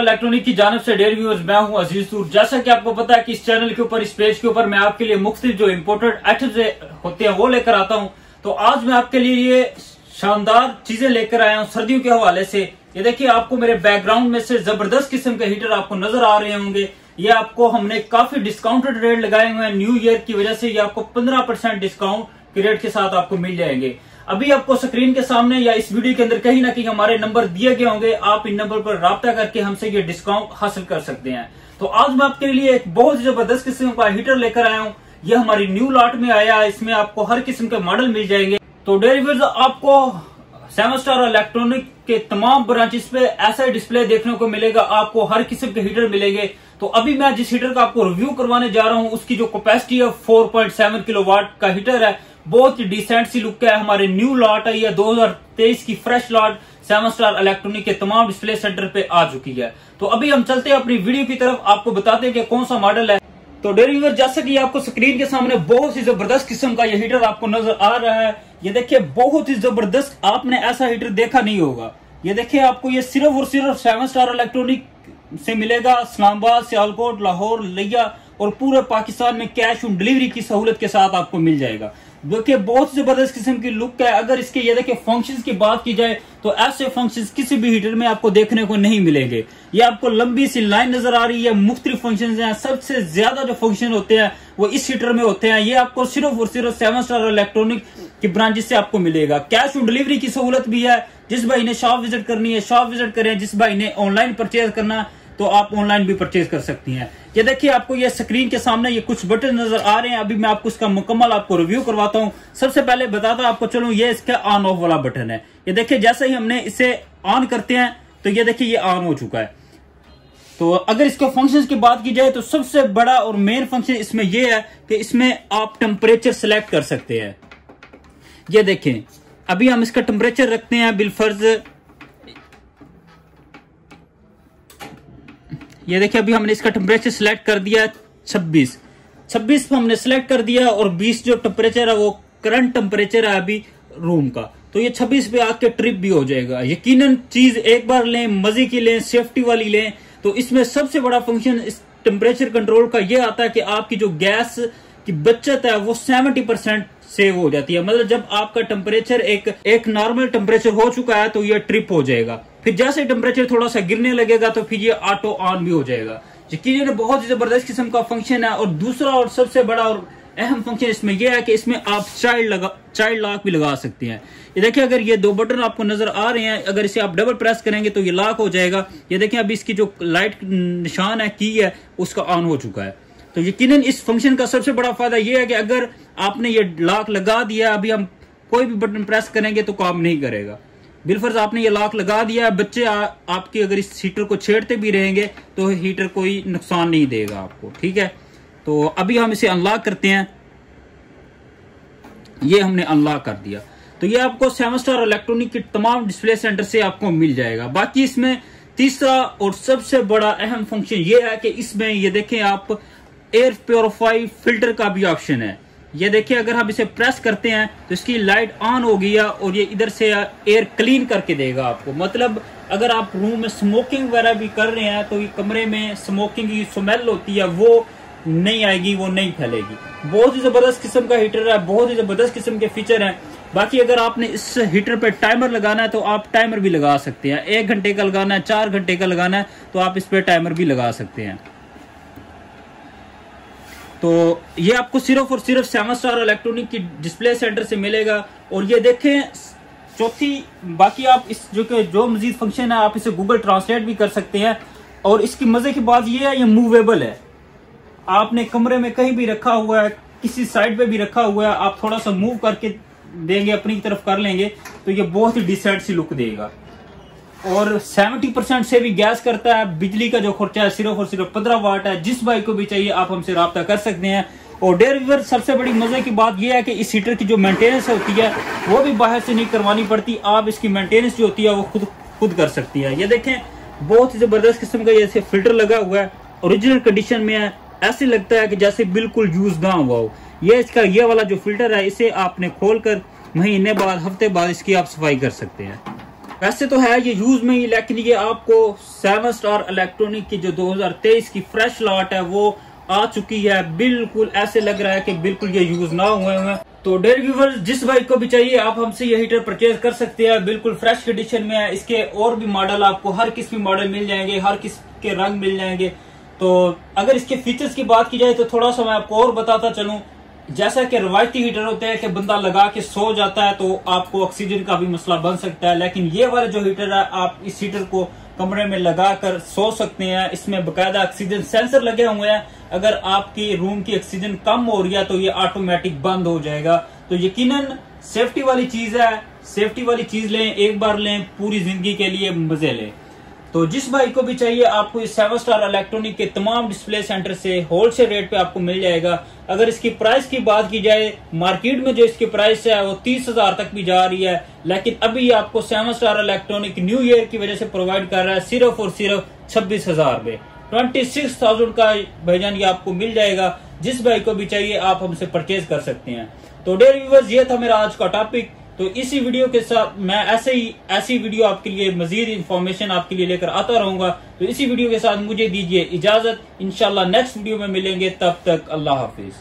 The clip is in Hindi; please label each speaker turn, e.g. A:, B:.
A: इलेक्ट्रॉनिक की जानब से डेयर व्यूअर्स मैं हूँ अज़ीज़ सूर जैसा कि आपको पता है कि इस चैनल के ऊपर, इस पेज के ऊपर मैं आपके लिए मुख्तलिफ़ जो इम्पोर्टेड आइटम्स होते हैं, वो लेकर आता हूँ। तो आज मैं आपके लिए ये शानदार चीज़ें लेकर आया हूँ सर्दियों के हवाले से। ये देखिए, आपको मेरे बैकग्राउंड में से ज़बरदस्त किस्म के हीटर आपको नज़र आ रहे होंगे। ये आपको हमने काफ़ी डिस्काउंटेड रेट लगाए हुए हैं। न्यू ईयर की वजह से ये आपको पंद्रह डिस्काउंट के रेट के साथ आपको मिल जाएँगे। अभी आपको स्क्रीन के सामने या इस वीडियो के अंदर कहीं ना कहीं हमारे नंबर दिए गए होंगे, आप इन नंबर पर रब्ता करके हमसे ये डिस्काउंट हासिल कर सकते हैं। तो आज मैं आपके लिए एक बहुत ज़बरदस्त किस्म का हीटर लेकर आया हूँ। ये हमारी न्यू लॉट में आया है, इसमें आपको हर किस्म के मॉडल मिल जाएँगे। तो डेरिवर्स आपको सेवन स्टार इलेक्ट्रॉनिक के तमाम ब्रांचेस पे ऐसा डिस्प्ले देखने को मिलेगा, आपको हर किस्म के हीटर मिलेंगे। तो अभी मैं जिस हीटर का आपको रिव्यू करवाने जा रहा हूँ, उसकी जो कैपेसिटी है 4.7 किलो वाट का हीटर है। बहुत ही डिसेंट सी लुक है हमारे न्यू लॉट आई है ये 2023 की fresh lot seven star electronic के तमाम डिस्प्ले सेंटर पे आ चुकी है। तो अभी हम चलते हैं अपनी वीडियो की तरफ़, आपको बताते हैं कि कौन सा मॉडल है। तो डेरीवर जैसे कि आपको स्क्रीन के सामने बहुत ही ज़बरदस्त किस्म का ये हीटर आपको नज़र आ रहा है, ये देखिए, बहुत ही ज़बरदस्त, आपने ऐसा हीटर देखा नहीं होगा। ये देखिए, आपको ये सिर्फ़ और सिर्फ़ सेवन स्टार इलेक्ट्रॉनिक से मिलेगा, इस्लामाबाद, सियालकोट, लाहौर लिया और पूरे पाकिस्तान में कैश ऑन डिलीवरी की सहूलत के साथ आपको मिल जाएगा। देखिए बहुत ज़बरदस्त किस्म की लुक है। अगर इसके, ये देखिए फ़ंक्शंस की बात की जाए तो ऐसे फ़ंक्शंस किसी भी हीटर में आपको देखने को नहीं मिलेंगे। ये आपको लंबी सी लाइन नज़र आ रही है, मुख्तलिफ़ फ़ंक्शन हैं। सबसे ज़्यादा जो फ़ंक्शन होते हैं, वो इस हीटर में होते हैं। ये आपको सिर्फ़ और सिर्फ़ सेवन स्टार इलेक्ट्रॉनिक की ब्रांचेस से आपको मिलेगा। कैश ऑन डिलीवरी की सहूलत भी है। जिस भाई ने शॉप विज़िट करनी है शॉप विज़िट करें। जिस भाई ने ऑनलाइन परचेज करना तो आप ऑनलाइन भी परचेज कर सकती हैं। ये देखिए, आपको ये स्क्रीन के सामने ये कुछ बटन नज़र आ रहे हैं। अभी मैं आपको इसका मुकम्मल आपको रिव्यू करवाता हूँ। सबसे पहले बताता आपको, चलो, ये इसका ऑन ऑफ़ वाला बटन है। ये देखिए, जैसे ही हमने इसे ऑन करते हैं तो ये देखिए, ये ऑन हो चुका है। तो अगर इसके फ़ंक्शंस की बात की जाए तो सबसे बड़ा और मेन फ़ंक्शन इसमें यह है कि इसमें आप टेम्परेचर सेलेक्ट कर सकते हैं। ये देखें, अभी हम इसका टेम्परेचर रखते हैं बिलफर्ज ये देखिए, अभी हमने इसका टेम्परेचर सिलेक्ट कर दिया छब्बीस। छब्बीस हमने सिलेक्ट कर दिया और बीस जो टेम्परेचर है, वो करंट टेम्परेचर है अभी रूम का। तो ये 26 पे आके ट्रिप भी हो जाएगा। यकीनन चीज़ एक बार लें, मज़े की लें सेफ्टी वाली लें तो इसमें सबसे बड़ा फ़ंक्शन इस टेम्परेचर कंट्रोल का ये आता है कि आपकी जो गैस की बचत है, वो 70 परसेंट सेव हो जाती है। मतलब जब आपका टेम्परेचर एक एक नॉर्मल टेम्परेचर हो चुका है तो ये ट्रिप हो जाएगा। फिर जैसे टेम्परेचर थोड़ा सा गिरने लगेगा तो फिर ये ऑटो ऑन भी हो जाएगा। यकीन बहुत ज़बरदस्त किस्म का फ़ंक्शन है और दूसरा और सबसे बड़ा और अहम फ़ंक्शन इसमें यह है कि इसमें आप चाइल्ड लगा चाइल्ड लॉक भी लगा सकते हैं। ये देखिए, अगर ये दो बटन आपको नज़र आ रहे हैं, अगर इसे आप डबल प्रेस करेंगे तो ये लॉक हो जाएगा। ये देखें अभी इसकी जो लाइट निशान है की है, उसका ऑन हो चुका है। तो यकीनन इस फ़ंक्शन का सबसे बड़ा फ़ायदा यह है कि अगर आपने ये लॉक लगा दिया, अभी हम कोई भी बटन प्रेस करेंगे तो काम नहीं करेगा। बिलफर्ज आपने ये लॉक लगा दिया है बच्चे आ, आपके अगर इस हीटर को छेड़ते भी रहेंगे तो हीटर कोई नुकसान नहीं देगा आपको ठीक है? तो अभी हम इसे अनलॉक करते हैं। ये हमने अनलॉक कर दिया। तो ये आपको सेवन स्टार इलेक्ट्रॉनिक के तमाम डिस्प्ले सेंटर से आपको मिल जाएगा। बाकी इसमें तीसरा और सबसे बड़ा अहम फ़ंक्शन ये है कि इसमें ये देखें आप एयर प्योरीफाई फ़िल्टर का भी ऑप्शन है। ये देखिए, अगर हम इसे प्रेस करते हैं तो इसकी लाइट ऑन हो गई और ये इधर से एयर क्लीन करके देगा आपको। मतलब अगर आप रूम में स्मोकिंग वगैरह भी कर रहे हैं तो ये कमरे में स्मोकिंग की स्मेल होती है, वो नहीं आएगी, वो नहीं फैलेगी। बहुत ही ज़बरदस्त किस्म का हीटर है, बहुत ही ज़बरदस्त किस्म के फीचर हैं। बाकी अगर आपने इस हीटर पे टाइमर लगाना है तो आप टाइमर भी लगा सकते हैं। एक घंटे का लगाना है, चार घंटे का लगाना है तो आप इस पे टाइमर भी लगा सकते हैं। तो ये आपको सिर्फ़ और सिर्फ़ सेवन स्टार इलेक्ट्रॉनिक की डिस्प्ले सेंटर से मिलेगा। और ये देखें, चौथी, बाकी आप इस जो कि, जो मजीद फ़ंक्शन है, आप इसे गूगल ट्रांसलेट भी कर सकते हैं। और इसकी मज़े की बात ये है, ये मूवेबल है। आपने कमरे में कहीं भी रखा हुआ है, किसी साइड पे भी रखा हुआ है, आप थोड़ा सा मूव करके देंगे, अपनी तरफ़ कर लेंगे तो ये बहुत ही डिसेंट सी लुक देगा। और 70 परसेंट से भी गैस करता है। बिजली का जो खर्चा है, सिर्फ़ और सिर्फ़ पंद्रह वाट है। जिस बाइक को भी चाहिए, आप हमसे रब्ता कर सकते हैं। और डेयर वीवर, सबसे बड़ी मज़े की बात यह है कि इस हीटर की जो मेंटेनेंस होती है, वो भी बाहर से नहीं करवानी पड़ती। आप इसकी मेंटेनेंस जो होती है, वो खुद खुद कर सकती है। ये देखें, बहुत ही ज़बरदस्त किस्म का जैसे फ़िल्टर लगा हुआ है। ओरिजिनल कंडीशन में है। ऐसे लगता है कि जैसे बिल्कुल यूज़ ना हुआ हो। ये इसका, ये वाला जो फ़िल्टर है, इसे आपने खोल कर महीने बाद, हफ़्ते बाद इसकी आप सफ़ाई कर सकते हैं। वैसे तो है, ये यूज़ में ही, लेकिन ये आपको सेवन स्टार इलेक्ट्रॉनिक की जो 2023 की फ्रेश लॉट है, वो आ चुकी है। बिल्कुल ऐसे लग रहा है कि बिल्कुल ये यूज़ ना हुए हुए तो डेयर व्यूवर जिस बाइक को भी चाहिए, आप हमसे ये हीटर परचेज कर सकते हैं। बिल्कुल फ्रेश कंडीशन में है। इसके और भी मॉडल आपको हर किस्म मॉडल मिल जाएँगे, हर किस्म के रंग मिल जाएँगे। तो अगर इसके फीचर्स की बात की जाए तो थोड़ा सा मैं आपको और बताता चलूँ। जैसा कि रवायती हीटर होते हैं कि बंदा लगा के सो जाता है तो आपको ऑक्सीजन का भी मसला बन सकता है, लेकिन ये वाले जो हीटर है, आप इस हीटर को कमरे में लगाकर सो सकते हैं। इसमें बकायदा ऑक्सीजन सेंसर लगे हुए हैं। अगर आपकी रूम की ऑक्सीजन कम हो रही है तो ये ऑटोमेटिक बंद हो जाएगा। तो यकीनन सेफ्टी वाली चीज़ है। सेफ्टी वाली चीज़ लें, एक बार लें, पूरी ज़िंदगी के लिए मज़े लें। तो जिस भाई को भी चाहिए, आपको इस सेवन स्टार इलेक्ट्रॉनिक के तमाम डिस्प्ले सेंटर से होलसेल रेट पे आपको मिल जाएगा। अगर इसकी प्राइस की बात की जाए मार्केट में जो इसकी प्राइस है, वो तीस हज़ार तक भी जा रही है। लेकिन अभी आपको seven star electronic new year की वजह से प्रोवाइड कर रहा है, सिर्फ़ और सिर्फ़ छब्बीस हज़ार में। ट्वेंटी सिक्स थाउज़ेंड का भाईजान ये आपको मिल जाएगा। जिस भाई को भी चाहिए, आप हमसे परचेज कर सकते हैं। तो डेयर व्यूवर्स ये था मेरा आज का टॉपिक तो इसी वीडियो के साथ मैं ऐसे ही, ऐसी वीडियो आपके लिए, मजीद इन्फॉर्मेशन आपके लिए लेकर आता रहूँगा। तो इसी वीडियो के साथ मुझे दीजिए इजाज़त। इनशाला नेक्स्ट वीडियो में मिलेंगे। तब तक अल्लाह हाफिज।